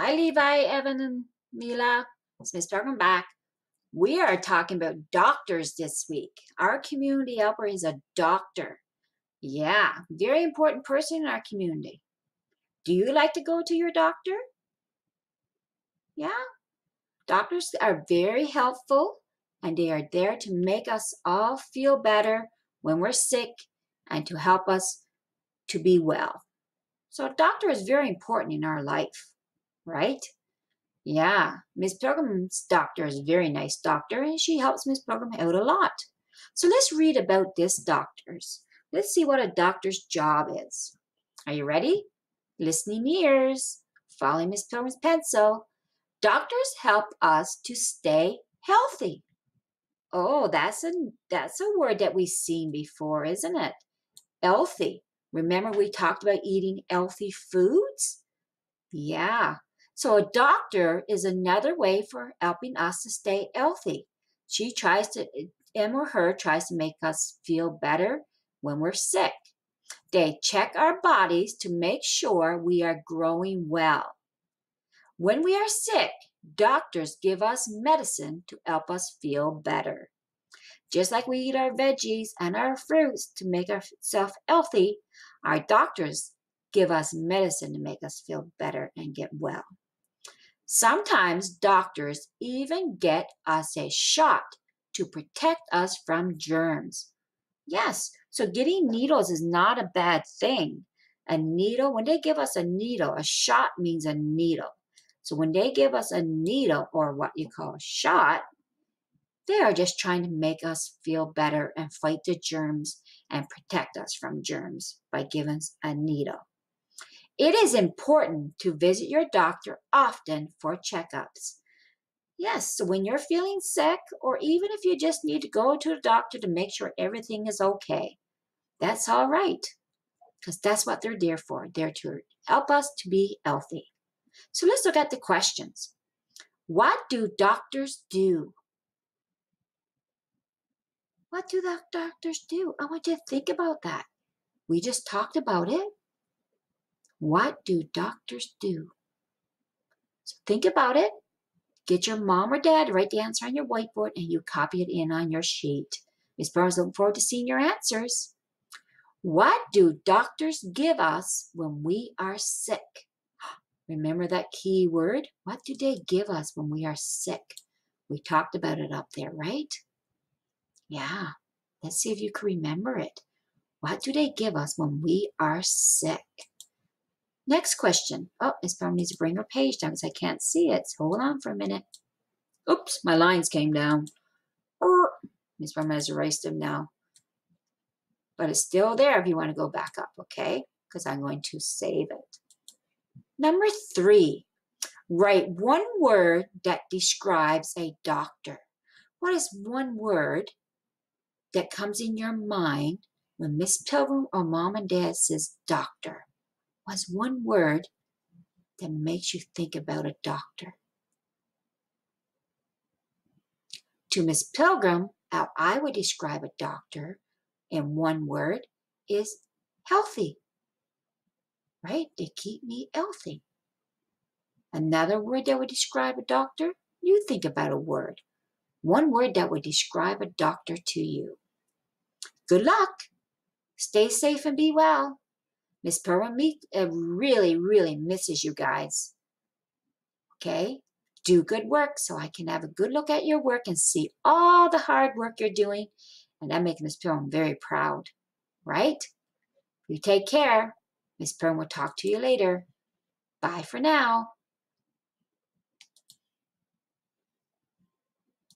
Hi, Levi, Evan, and Mila. It's Miss Pilgrim back. We are talking about doctors this week. Our community helper is a doctor. Yeah, very important person in our community. Do you like to go to your doctor? Yeah, doctors are very helpful and they are there to make us all feel better when we're sick and to help us to be well. So, a doctor is very important in our life right? Yeah, Miss Pilgrim's doctor is a very nice doctor and she helps Miss Pilgrim out a lot. So let's read about this doctor's. Let's see what a doctor's job is. Are you ready? Listening ears, following Miss Pilgrim's pencil. Doctors help us to stay healthy. Oh, that's a that's a word that we've seen before, isn't it? Healthy. Remember we talked about eating healthy foods? Yeah, so a doctor is another way for helping us to stay healthy. She tries to, him or her tries to make us feel better when we're sick. They check our bodies to make sure we are growing well. When we are sick, doctors give us medicine to help us feel better. Just like we eat our veggies and our fruits to make ourselves healthy, our doctors give us medicine to make us feel better and get well. Sometimes doctors even get us a shot to protect us from germs. Yes, so getting needles is not a bad thing. A needle, when they give us a needle, a shot means a needle. So when they give us a needle or what you call a shot, they are just trying to make us feel better and fight the germs and protect us from germs by giving us a needle. It is important to visit your doctor often for checkups. Yes, when you're feeling sick, or even if you just need to go to the doctor to make sure everything is okay, that's all right. Because that's what they're there for. They're to help us to be healthy. So let's look at the questions. What do doctors do? What do the doctors do? I want you to think about that. We just talked about it. What do doctors do? So think about it. Get your mom or dad to write the answer on your whiteboard and you copy it in on your sheet. Miss Burns looking forward to seeing your answers. What do doctors give us when we are sick? Remember that key word? What do they give us when we are sick? We talked about it up there, right? Yeah. Let's see if you can remember it. What do they give us when we are sick? Next question. Oh, Miss Brown needs to bring her page down because I can't see it. So hold on for a minute. Oops, my lines came down. Oh, Miss Brown has erased them now. But it's still there if you want to go back up, okay? Because I'm going to save it. Number three, write one word that describes a doctor. What is one word that comes in your mind when Miss Pilgrim or mom and dad says doctor? Was one word that makes you think about a doctor. To Miss Pilgrim, how I would describe a doctor in one word is healthy. Right? They keep me healthy. Another word that would describe a doctor, you think about a word. One word that would describe a doctor to you. Good luck. Stay safe and be well. Miss Pilgrim really, really misses you guys. Okay? Do good work so I can have a good look at your work and see all the hard work you're doing. And that makes Miss Pilgrim very proud. Right? You take care. Miss Pilgrim will talk to you later. Bye for now.